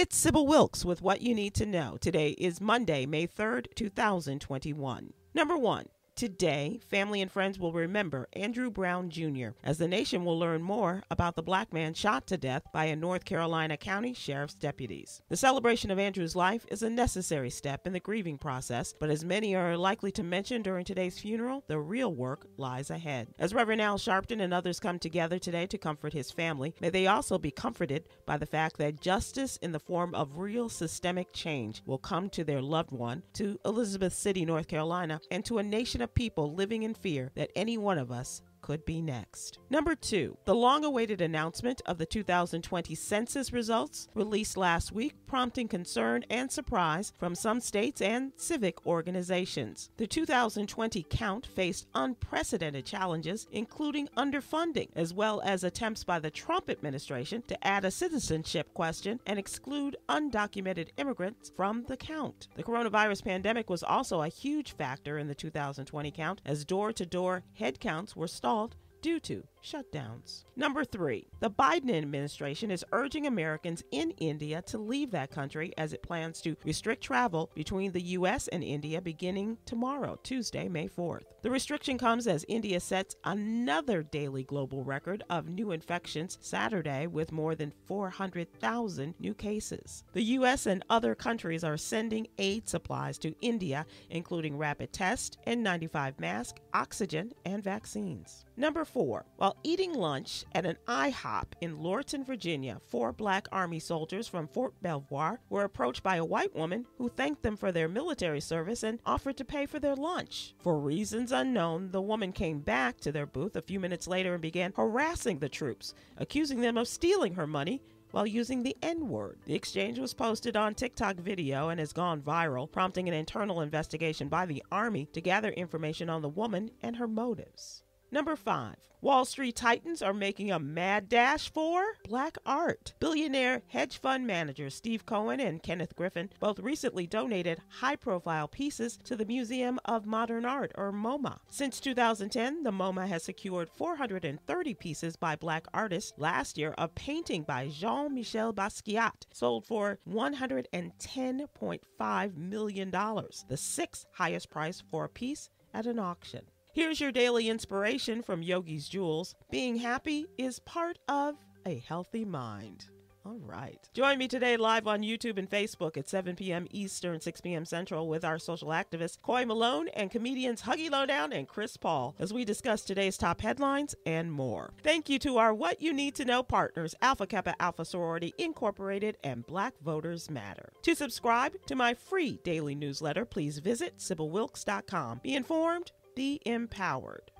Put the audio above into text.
It's Sybil Wilkes with what you need to know. Today is Monday, May 3rd, 2021. Number one, Today, family and friends will remember Andrew Brown Jr. as the nation will learn more about the black man shot to death by a North Carolina County Sheriff's deputies. The celebration of Andrew's life is a necessary step in the grieving process, but as many are likely to mention during today's funeral, the real work lies ahead. As Reverend Al Sharpton and others come together today to comfort his family, may they also be comforted by the fact that justice in the form of real systemic change will come to their loved one, to Elizabeth City, North Carolina, and to a nation of people living in fear that any one of us could be next. Number two, the long awaited announcement of the 2020 census results released last week, prompting concern and surprise from some states and civic organizations. The 2020 count faced unprecedented challenges, including underfunding, as well as attempts by the Trump administration to add a citizenship question and exclude undocumented immigrants from the count. The coronavirus pandemic was also a huge factor in the 2020 count, as door to door headcounts were stalled due to shutdowns. Number three, the Biden administration is urging Americans in India to leave that country as it plans to restrict travel between the U.S. and India beginning tomorrow, Tuesday, May 4th. The restriction comes as India sets another daily global record of new infections Saturday with more than 400,000 new cases. The U.S. and other countries are sending aid supplies to India, including rapid tests, N95 masks, oxygen, and vaccines. Number four, while eating lunch at an IHOP in Lorton, Virginia, four black Army soldiers from Fort Belvoir were approached by a white woman who thanked them for their military service and offered to pay for their lunch. For reasons unknown, the woman came back to their booth a few minutes later and began harassing the troops, accusing them of stealing her money while using the N word. The exchange was posted on TikTok video and has gone viral, prompting an internal investigation by the Army to gather information on the woman and her motives. Number five, Wall Street Titans are making a mad dash for black art. Billionaire hedge fund managers Steve Cohen and Kenneth Griffin both recently donated high profile pieces to the Museum of Modern Art, or MoMA. Since 2010, the MoMA has secured 430 pieces by black artists. Last year, a painting by Jean Michel Basquiat sold for $110.5 million, the sixth highest price for a piece at an auction. Here's your daily inspiration from Yogi's Jewels. Being happy is part of a healthy mind. All right. Join me today live on YouTube and Facebook at 7 p.m. Eastern, 6 p.m. Central with our social activists, Coy Malone, and comedians Huggy Lowdown and Chris Paul as we discuss today's top headlines and more. Thank you to our What You Need to Know partners, Alpha Kappa Alpha Sorority Incorporated and Black Voters Matter. To subscribe to my free daily newsletter, please visit SybilWilkes.com. Be informed, be empowered.